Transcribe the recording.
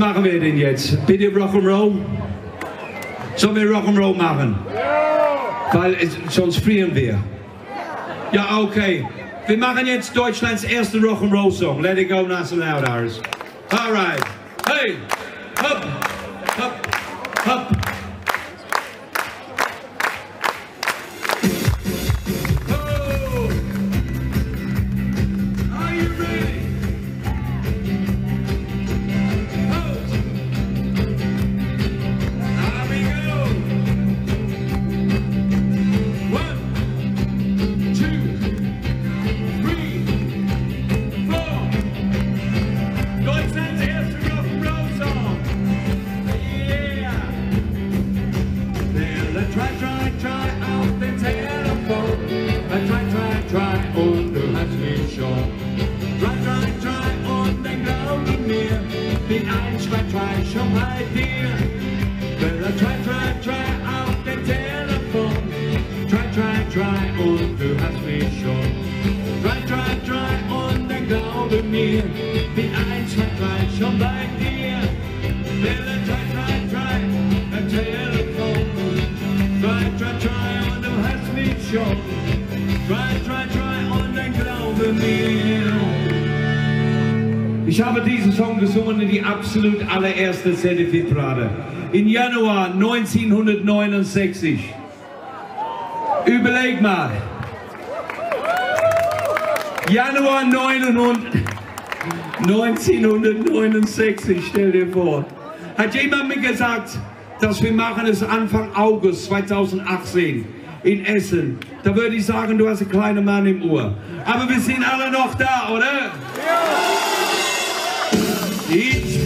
machen wir denn jetzt? Bitte Rock'n'Roll? Sollen wir Rock'n'Roll machen? Weil es, sonst frieren wir. Ja, okay. Wir machen jetzt Deutschlands erste Rock'n'Roll-Song. Let it go nice and loud, Iris. Alright. Hey! Hopp! Hopp! Hopp! your idea. Better try, try, try out the telephone. Try, try, try on the Hasbro show. Try, try, try on the golden mir. The eins, zwei, drei, schon bei dir. Better try, try, try the telephone. Try, try, try on the Hasbro show. Ich habe diesen Song gesungen in die absolut allererste Zenefit-Parade. Im Januar 1969. Überleg mal. Januar 900 1969, stell dir vor. Hat jemand mir gesagt, dass wir machen es Anfang August 2018 in Essen. Da würde ich sagen, du hast einen kleinen Mann im Ohr. Aber wir sind alle noch da, oder? Ich Each